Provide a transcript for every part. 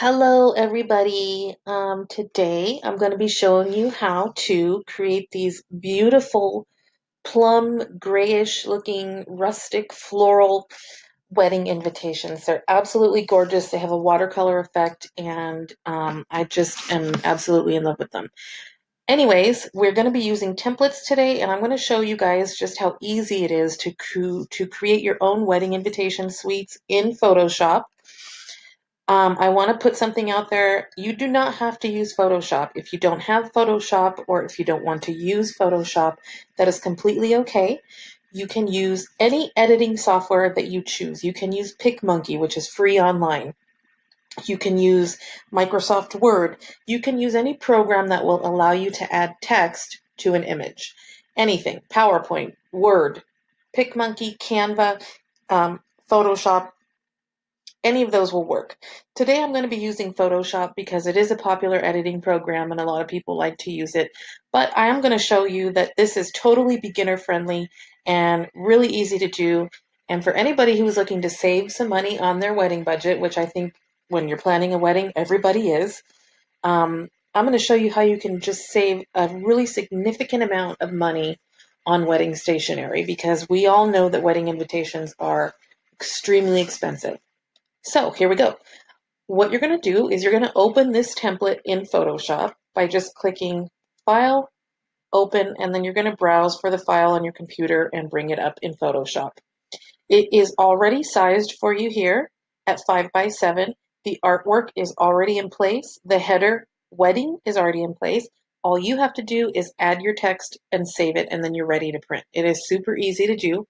Hello, everybody. Um, today I'm going to be showing you how to create these beautiful plum grayish looking rustic floral wedding invitations. They're absolutely gorgeous. They have a watercolor effect, and um, I just am absolutely in love with them. Anyways, we're going to be using templates today, and I'm going to show you guys just how easy it is to, to create your own wedding invitation suites in Photoshop. Um, I want to put something out there. You do not have to use Photoshop. If you don't have Photoshop or if you don't want to use Photoshop, that is completely okay. You can use any editing software that you choose. You can use PicMonkey, which is free online. You can use Microsoft Word. You can use any program that will allow you to add text to an image. Anything, PowerPoint, Word, PicMonkey, Canva, um, Photoshop, any of those will work. Today I'm going to be using Photoshop because it is a popular editing program and a lot of people like to use it. But I am going to show you that this is totally beginner friendly and really easy to do. And for anybody who is looking to save some money on their wedding budget, which I think when you're planning a wedding, everybody is, um, I'm going to show you how you can just save a really significant amount of money on wedding stationery because we all know that wedding invitations are extremely expensive. So here we go. What you're going to do is you're going to open this template in Photoshop by just clicking File, Open, and then you're going to browse for the file on your computer and bring it up in Photoshop. It is already sized for you here at 5 by 7. The artwork is already in place. The header wedding is already in place. All you have to do is add your text and save it, and then you're ready to print. It is super easy to do.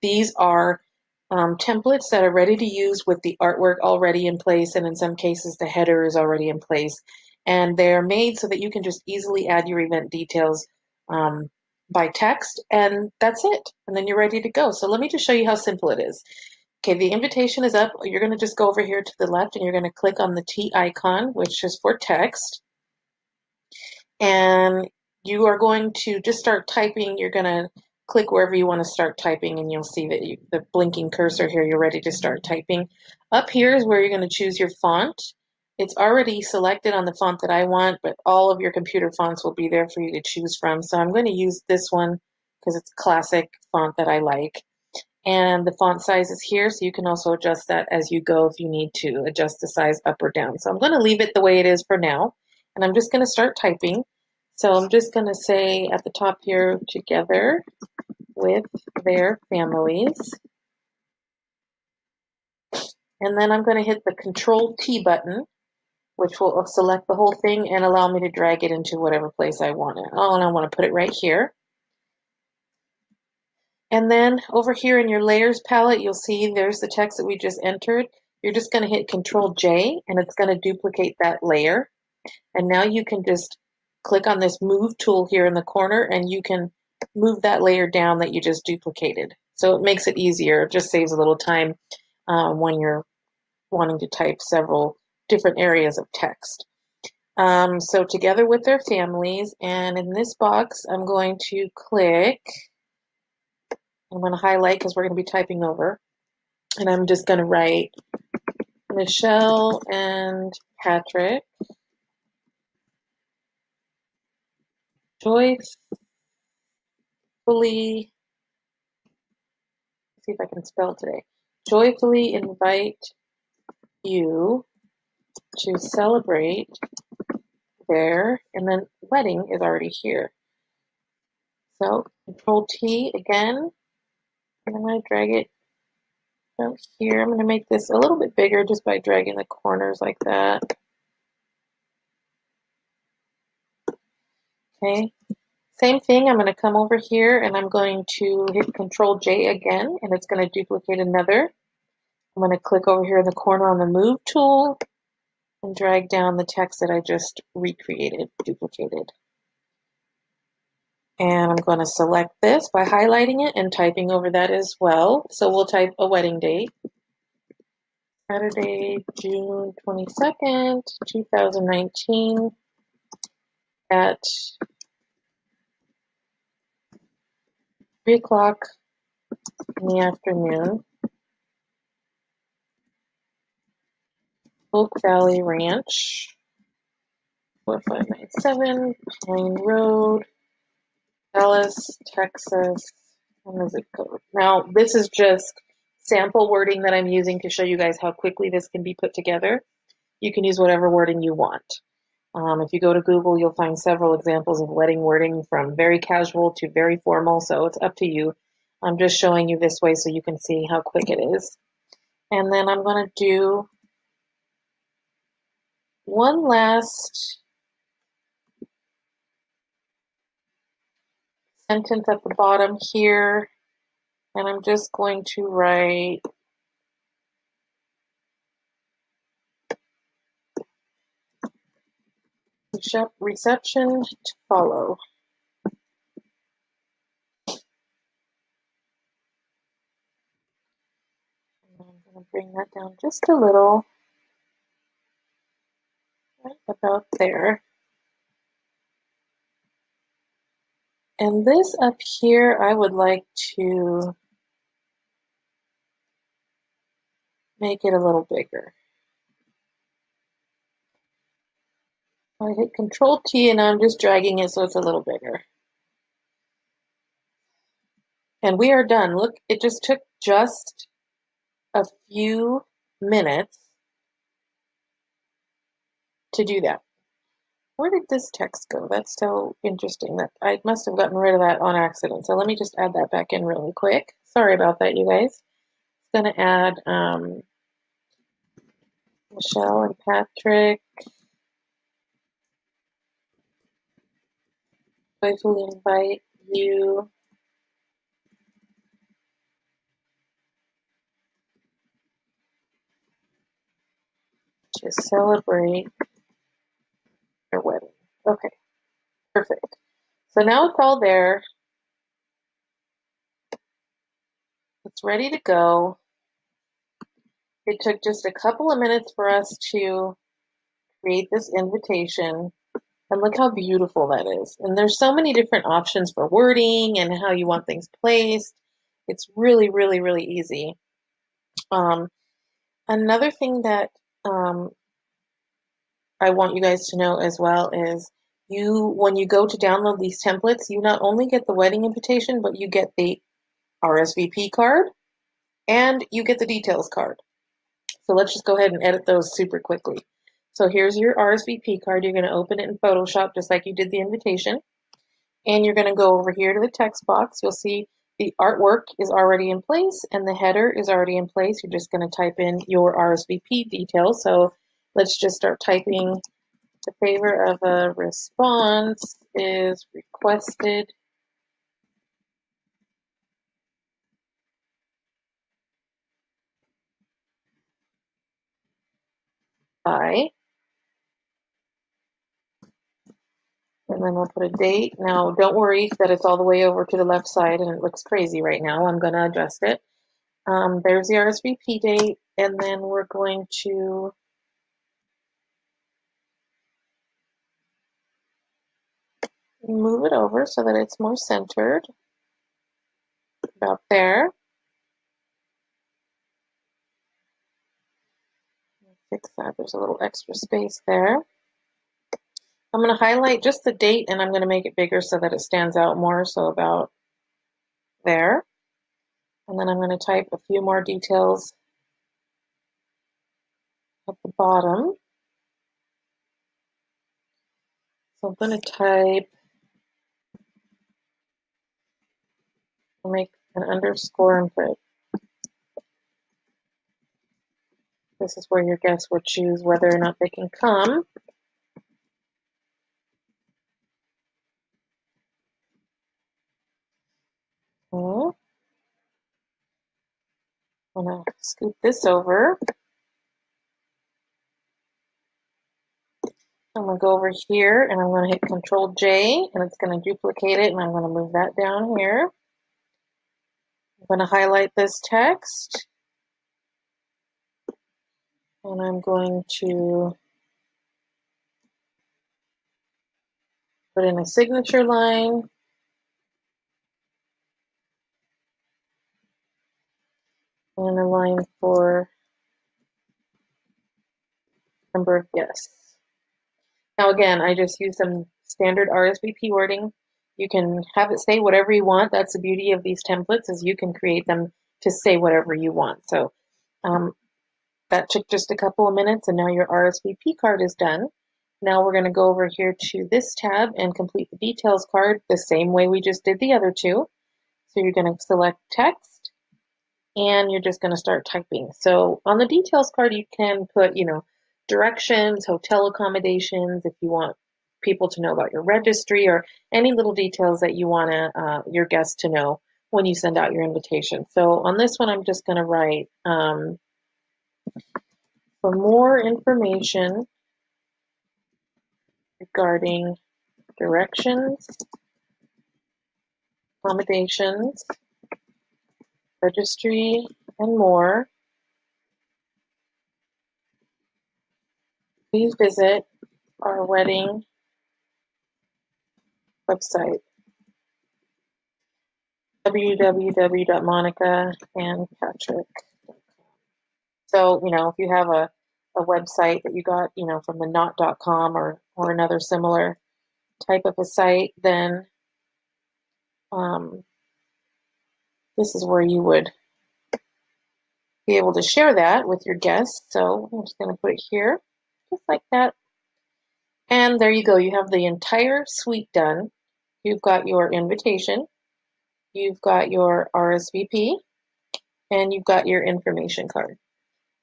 These are templates that are ready to use with the artwork already in place, and in some cases, the header is already in place. And they're made so that you can just easily add your event details um, by text, and that's it. And then you're ready to go. So let me just show you how simple it is. Okay, the invitation is up. You're going to just go over here to the left and you're going to click on the T icon, which is for text. And you are going to just start typing. You're going to click wherever you want to start typing and you'll see that you, the blinking cursor here, you're ready to start typing. Up here is where you're going to choose your font. It's already selected on the font that I want, but all of your computer fonts will be there for you to choose from. So I'm going to use this one because it's classic font that I like. And the font size is here, so you can also adjust that as you go if you need to adjust the size up or down. So I'm going to leave it the way it is for now, and I'm just going to start typing. So I'm just going to say at the top here, together with their families. And then I'm going to hit the Control T button, which will select the whole thing and allow me to drag it into whatever place I want it. Oh, and I want to put it right here. And then over here in your layers palette, you'll see there's the text that we just entered. You're just going to hit Control J and it's going to duplicate that layer. And now you can just click on this move tool here in the corner and you can move that layer down that you just duplicated. So it makes it easier. It just saves a little time um, when you're wanting to type several different areas of text. Um, so together with their families, and in this box, I'm going to click, I'm going to highlight because we're going to be typing over, and I'm just going to write Michelle and Patrick joyfully, see if I can spell today, joyfully invite you to celebrate their, and then wedding is already here. So control T again, and I'm going to drag it out here. I'm going to make this a little bit bigger just by dragging the corners like that. Okay, same thing, I'm going to come over here and I'm going to hit Control J again and it's going to duplicate another. I'm going to click over here in the corner on the Move tool and drag down the text that I just recreated, duplicated. And I'm going to select this by highlighting it and typing over that as well. So we'll type a wedding date. Saturday, June 22nd, 2019 at 3 o'clock in the afternoon. Oak Valley Ranch, 4597 Pine Road, Dallas, Texas, and the zip code. Now, this is just sample wording that I'm using to show you guys how quickly this can be put together. You can use whatever wording you want. Um, if you go to Google, you'll find several examples of wedding wording from very casual to very formal, so it's up to you. I'm just showing you this way so you can see how quick it is. And then I'm going to do one last sentence at the bottom here, and I'm just going to write reception to follow. I'm going to bring that down just a little, right about there. And this up here, I would like to make it a little bigger. I hit Control T and I'm just dragging it so it's a little bigger. And we are done. Look, it just took just a few minutes to do that. Where did this text go? That's so interesting. That I must have gotten rid of that on accident. So let me just add that back in really quick. Sorry about that, you guys. It's going to add um, Michelle and Patrick. Joyfully invite you to celebrate your wedding. Okay, perfect. So now it's all there. It's ready to go. It took just a couple of minutes for us to create this invitation. And look how beautiful that is. And there's so many different options for wording and how you want things placed. It's really, really, really easy. Um, another thing that um, I want you guys to know as well is you, when you go to download these templates, you not only get the wedding invitation, but you get the RSVP card and you get the details card. So let's just go ahead and edit those super quickly. So here's your RSVP card. You're going to open it in Photoshop just like you did the invitation. And you're going to go over here to the text box. You'll see the artwork is already in place and the header is already in place. You're just going to type in your RSVP details. So let's just start typing the favor of a response is requested by and then we'll put a date. Now, don't worry that it's all the way over to the left side and it looks crazy right now. I'm going to adjust it. Um, there's the RSVP date, and then we're going to move it over so that it's more centered. About there. Fix that. There's a little extra space there. I'm going to highlight just the date and I'm going to make it bigger so that it stands out more. So about there. And then I'm going to type a few more details at the bottom. So I'm going to type, make an underscore and put, this is where your guests will choose whether or not they can come. Okay. I'm to scoop this over. I'm to go over here and I'm to hit Control J and it's going to duplicate it and I'm going to move that down here. I'm going to highlight this text and I'm going to put in a signature line and a line for number of guests. Now again, I just use some standard RSVP wording. You can have it say whatever you want. That's the beauty of these templates is you can create them to say whatever you want. So um, that took just a couple of minutes and now your RSVP card is done. Now we're going to go over here to this tab and complete the details card the same way we just did the other two. So you're going to select text and you're just going to start typing. So on the details card, you can put, you know, directions, hotel accommodations, if you want people to know about your registry or any little details that you want to, uh, your guests to know when you send out your invitation. So on this one, I'm just going to write, um, for more information regarding directions, accommodations, registry, and more, please visit our wedding website www.monicaandpatrick.com. So, you know, if you have a, a website that you got, you know, from the knot.com or, or another similar type of a site, then um, this is where you would be able to share that with your guests. So I'm just going to put it here, just like that. And there you go. You have the entire suite done. You've got your invitation, you've got your RSVP, and you've got your information card.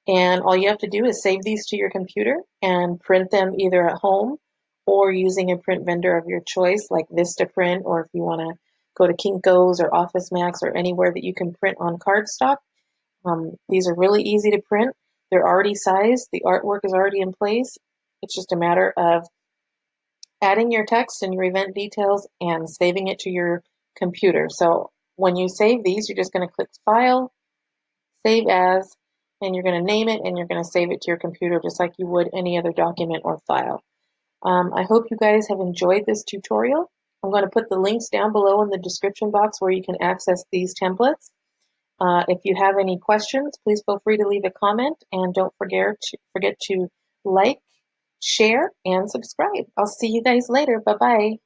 And all you have to do is save these to your computer and print them either at home or using a print vendor of your choice like Vistaprint or if you want to go to Kinko's or Office Max or anywhere that you can print on cardstock. Um, these are really easy to print. They're already sized. The artwork is already in place. It's just a matter of adding your text and your event details and saving it to your computer. So when you save these, you're just going to click File, Save As, and you're going to name it and you're going to save it to your computer just like you would any other document or file. Um, I hope you guys have enjoyed this tutorial. I'm going to put the links down below in the description box where you can access these templates. Uh, if you have any questions, please feel free to leave a comment and don't forget to, forget to like, share, and subscribe. I'll see you guys later. Bye-bye.